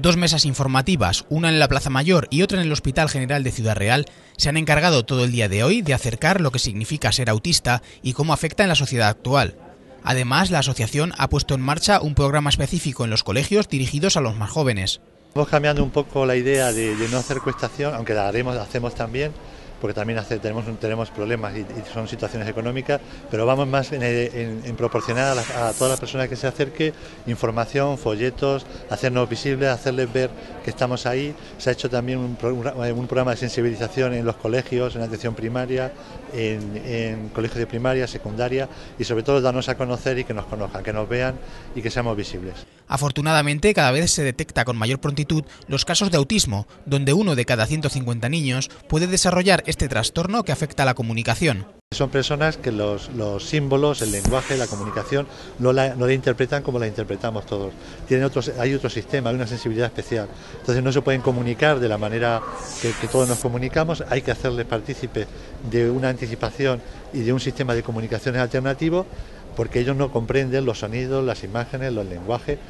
Dos mesas informativas, una en la Plaza Mayor y otra en el Hospital General de Ciudad Real, se han encargado todo el día de hoy de acercar lo que significa ser autista y cómo afecta en la sociedad actual. Además, la asociación ha puesto en marcha un programa específico en los colegios dirigidos a los más jóvenes. Estamos cambiando un poco la idea de, no hacer cuestación, aunque la haremos, hacemos también, porque también tenemos, tenemos problemas y, son situaciones económicas, pero vamos más en, proporcionar a, todas las personas que se acerque información, folletos, hacernos visibles, hacerles ver que estamos ahí. Se ha hecho también un, programa de sensibilización en los colegios, en atención primaria, en, colegios de primaria, secundaria y sobre todo darnos a conocer y que nos conozcan, que nos vean y que seamos visibles. Afortunadamente, cada vez se detecta con mayor prontitud los casos de autismo, donde uno de cada 150 niños puede desarrollar este trastorno que afecta a la comunicación. Son personas que los, símbolos, el lenguaje, la comunicación no la, interpretan como la interpretamos todos. Tienen otros, hay otro sistema, hay una sensibilidad especial. Entonces no se pueden comunicar de la manera que, que todos nos comunicamos, hay que hacerles partícipe de una anticipación y de un sistema de comunicaciones alternativo porque ellos no comprenden los sonidos, las imágenes, los lenguajes.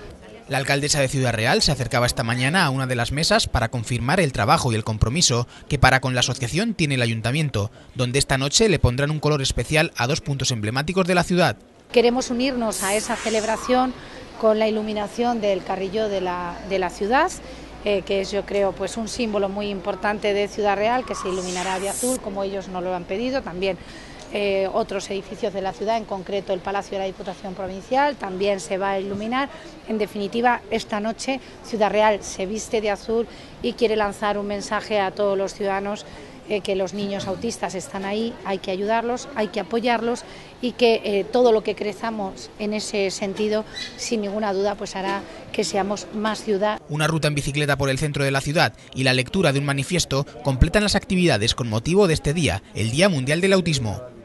La alcaldesa de Ciudad Real se acercaba esta mañana a una de las mesas para confirmar el trabajo y el compromiso que para con la asociación tiene el ayuntamiento, donde esta noche le pondrán un color especial a dos puntos emblemáticos de la ciudad. Queremos unirnos a esa celebración con la iluminación del carrillo de la, de la ciudad eh, que es yo creo pues un símbolo muy importante de Ciudad Real que se iluminará de azul como ellos nos lo han pedido también eh, otros edificios de la ciudad, en concreto el Palacio de la Diputación Provincial, también se va a iluminar. En definitiva, esta noche Ciudad Real se viste de azul y quiere lanzar un mensaje a todos los ciudadanos eh, que los niños autistas están ahí, hay que ayudarlos, hay que apoyarlos y que eh, todo lo que crezamos en ese sentido, sin ninguna duda, pues hará que seamos más ciudad. Una ruta en bicicleta por el centro de la ciudad y la lectura de un manifiesto completan las actividades con motivo de este día, el Día Mundial del Autismo.